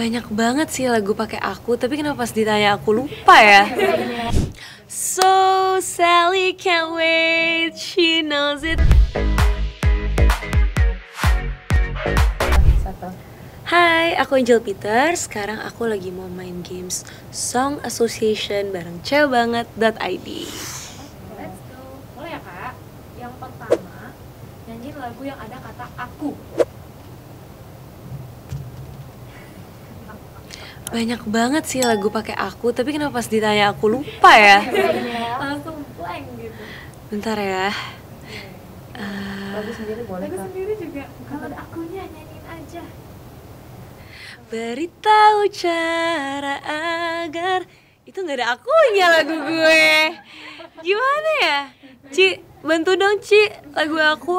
Banyak banget sih lagu pakai aku, tapi kenapa pas ditanya aku lupa ya? So Sally can't wait, she knows it. Hai, aku Angel Peter. Sekarang aku lagi mau main games Song Association bareng cewbanget.id. Let's go. Boleh ya kak? Yang pertama, nyanyiin lagu yang ada kata aku. Banyak banget sih lagu pakai aku, tapi kenapa pas ditanya aku lupa ya? Langsung blank gitu. Bentar ya. Eh, Lagu sendiri boleh Lagu sendiri juga. Kalau ada akunya nyanyiin aja. beritahu cara agar itu nggak ada akunya lagu gue. Gimana ya? Ci, bantu dong Ci lagu. Aku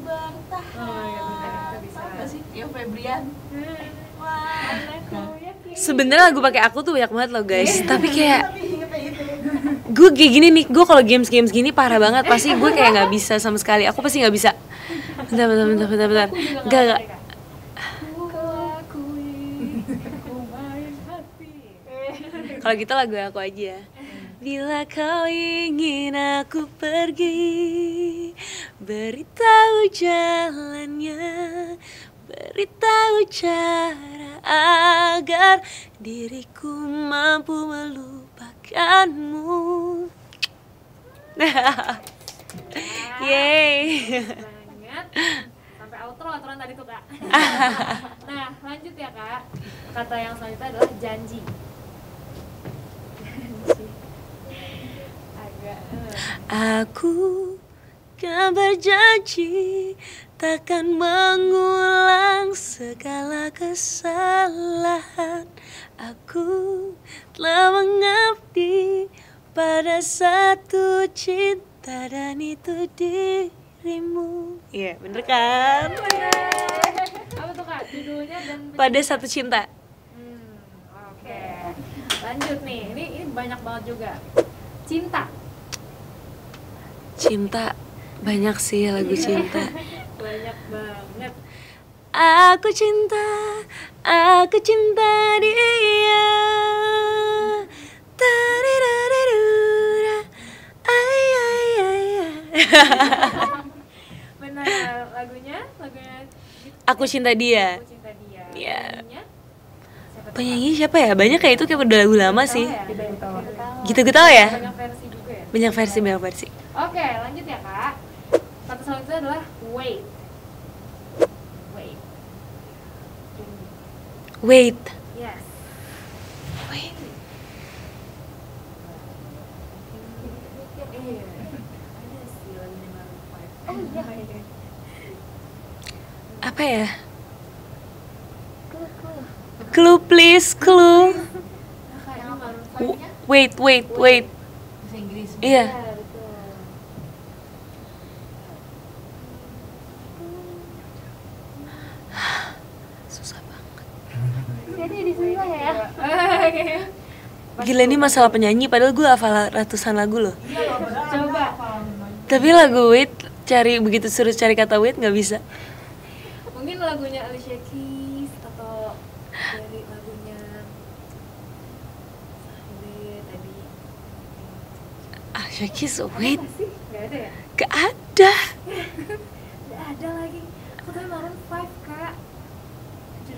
bertahan Oh iya benar, kita bisa. Yang Febrian yakin. Sebenarnya lagu pakai aku tuh banyak banget loh guys, tapi kayak gue kayak gini nih, gue kalau games games gini parah banget, pasti gue kayak nggak bisa sama sekali. Aku pasti nggak bisa. Bentar, bentar, bentar, bentar, bentar. Gak, gak. Kalau gitu lagu aku aja. Bila kau ingin aku pergi, beritahu jalannya, beritahu cara agar diriku mampu melupakanmu. Yeay. banget sampai outro outroan tadi tuh kak nah lanjut ya kak kata yang selanjutnya adalah janji janji agak eh. Aku kan berjanji takkan mengulang segala kesalahan. Aku telah mengabdi pada satu cinta dan itu dirimu. Iya, bener kan? apa tuh kak judulnya dan Pada satu cinta. hmm, oke lanjut nih ini ini banyak banget juga cinta Cinta banyak sih lagu cinta. banyak banget Aku cinta, aku cinta dia. Tadidadidura, ay, ay, ay, ay. benar lagunya lagunya Aku cinta dia. aku cinta dia Iya. Tuh, Penyanyi siapa ya? Banyak kayak itu kayak udah lagu lama sih. Gitu gitu tau ya? banyak versi juga ya Banyak versi, banyak versi. Oke, lanjut ya kak. Kata selanjutnya adalah wait. Wait. Wait. Yes. Wait. Ada sih lagunya Maroon 5. Oh iya Apa ya? Clue please, clue. 5 W- Wait, wait, wait. Bahasa Inggris Iya. betul. Susah banget. Jadi di susah ya Oke. Gila ini masalah penyanyi padahal gue hafal ratusan lagu loh. Coba. Tapi lagu wait cari begitu suruh cari kata wait nggak bisa. Mungkin lagunya Alicia Keys atau dari lagunya tadi. Ah, Shakis wait? Gak ada ya? gak ada. Gak ada lagi. Aku tadi Maroon 5 kak.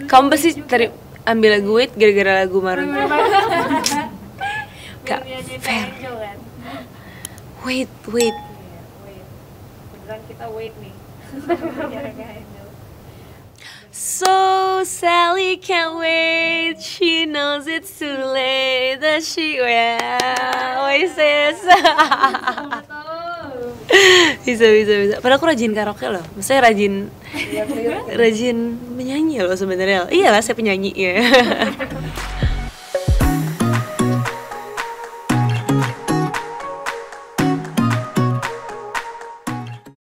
Kamu pasti juga. Ambil lagu wait gara-gara lagu Maroon. Gak Gak fair. Wait, wait. Iya. Beneran kita wait nih. Angel. So Sally can't wait. She knows it's too late. That she yeah. Oasis. Bisa bisa bisa. Padahal aku rajin karaoke loh. Maksudnya rajin Iya clear rajin menyanyi loh sebenarnya. Iyalah saya penyanyi ya.